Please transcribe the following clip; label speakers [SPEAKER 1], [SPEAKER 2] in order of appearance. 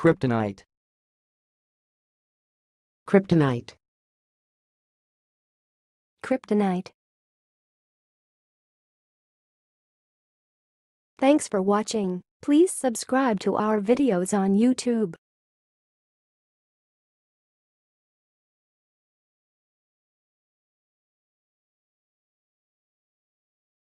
[SPEAKER 1] Kryptonite.
[SPEAKER 2] Kryptonite.
[SPEAKER 3] Kryptonite. Thanks for watching. Please subscribe to our videos on YouTube.